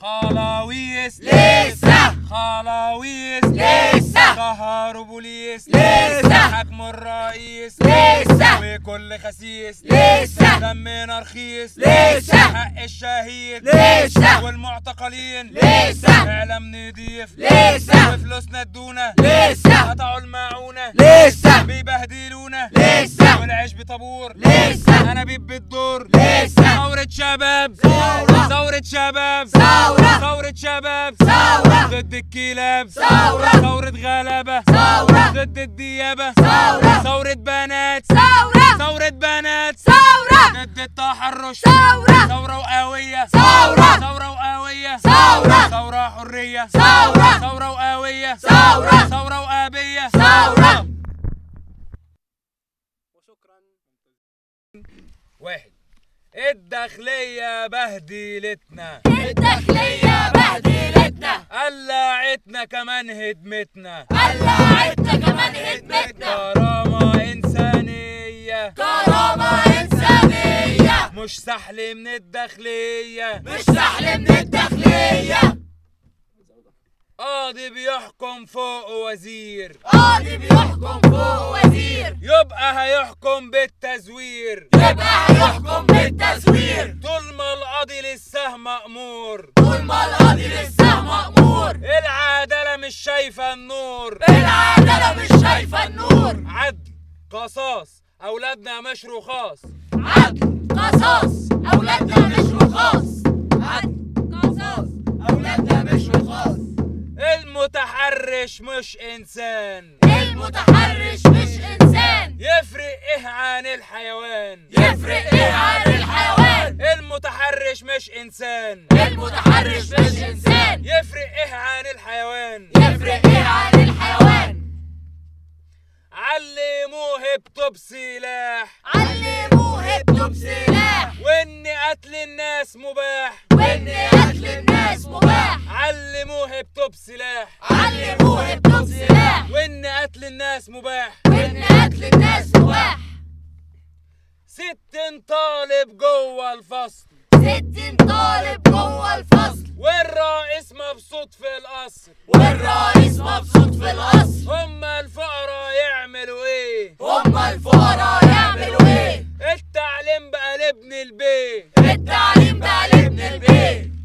خلاويس. لسه. خلاويس. لسه. ظهروا بوليس. لسه. حكم الرئيس. لسه. وكل خسيس. لسه. دمنا رخيص لسه. حق الشهيد. لسه. والمعتقلين. لسه. اعلام نضيف. لسه. وفلوسنا ادونا لسه. قطعوا المعونة لسه. بيبهدلونا لسه. والعيش بطابور. لسه. أنا بيب بالدور لسه. شباب ثورة. ثورة شباب ثورة. ثورة شباب ثورة. ضد الكلاب ثورة. ثورة غلبة ثورة. ضد الديابة ثورة. ثورة بنات ثورة ثورة بنات ثورة ضد التحرش ثورة. ثورة وقوية ثورة. ثورة وقوية ثورة. ثورة حرية ثورة. ثورة وقوية ثورة. ثورة وقابية ثورة. واحد الداخلية بهدلتنا الداخلية بهدلتنا قلعتنا كمان هدمتنا. قلعتنا كمان هدمتنا. كرامة إنسانية. كرامة إنسانية. مش سحل من الداخلية. مش سحل من الداخلية. قاضي بيحكم فوق وزير. قاضي بيحكم فوق وزير. يبقى هيحكم بالتزوير. يبقى هيحكم بالتزوير. طول ما القاضي لسه مأمور. طول ما القاضي لسه مأمور. العدالة مش شايفة النور. العدالة مش شايفة النور. عدل قصاص أولادنا مش رخاص عدل قصاص أولادنا مش رخاص عدل. المتحرش مش إنسان. المتحرش مش إنسان؟ يفرق إيه عن الحيوان؟ يفرق إيه عن الحيوان؟ المتحرش مش إنسان. المتحرش مش إنسان. يفرق إيه عن الحيوان؟ يفرق إيه عن الحيوان؟ علموه هبته بسلاح علموه هبته بسلاح وإن قتل الناس مباح. وإن قتل الناس مباح. علموه هبته بسلاح علموه هبته بسلاح وإن قتل الناس مباح. وإن قتل الناس مباح. ست طالب جوه الفصل. ستين طالب جوه الفصل. والرئيس مبسوط في القصر. والرئيس مبسوط في القصر. هما الفقراء يعملوا إيه؟ هما الفقراء يعملوا إيه؟ التعليم بقى لابن البيت. التعليم بقى لابن البيت.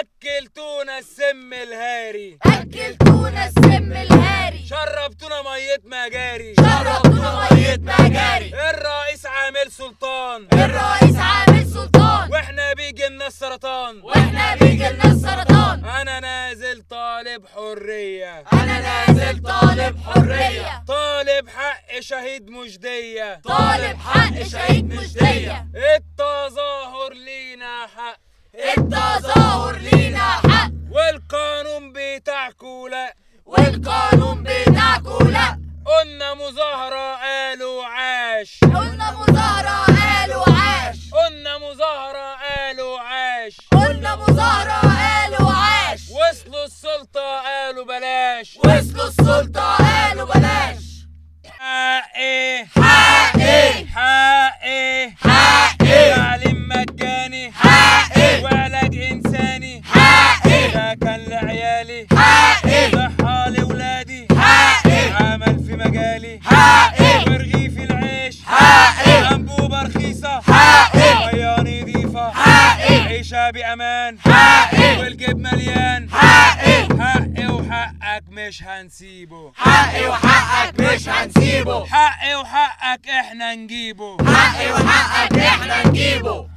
أكلتونا السم الهاري. أكلتونا السم الهاري. شربتونا مية مجاري. شربتونا مية مجاري. الرئيس عامل سلطان. الرئيس عامل سلطان. وإحنا بيجي لنا السرطان. وإحنا بيجيلنا السرطان. أنا نازل طالب حرية. أنا نازل طالب حرية. طالب حق شهيد مجدية. طالب حق شهيد مجدية. والقانون بتاعكو لا قلنا مظاهرة قالوا عاش قلنا مظاهرة قالوا عاش قلنا مظاهرة قالوا عاش قلنا مظاهرة قالوا عاش وصلوا السلطة قالوا بلاش وصلوا السلطة قالوا بلاش حقي. حقي. حقي. حقي. تعليم مجاني. حقي. وعلاج إنساني. حقي. سكن لعيالي. مجالي حقي ورغيف العيش حقي أنبوبة رخيصة حقي مية نضيفة حقي عيشة بأمان حقي والجيب مليان. حقي حقي وحقك مش هنسيبه. حقي وحقك مش هنسيبه. حقي وحقك إحنا نجيبه. حقي وحقك إحنا نجيبه.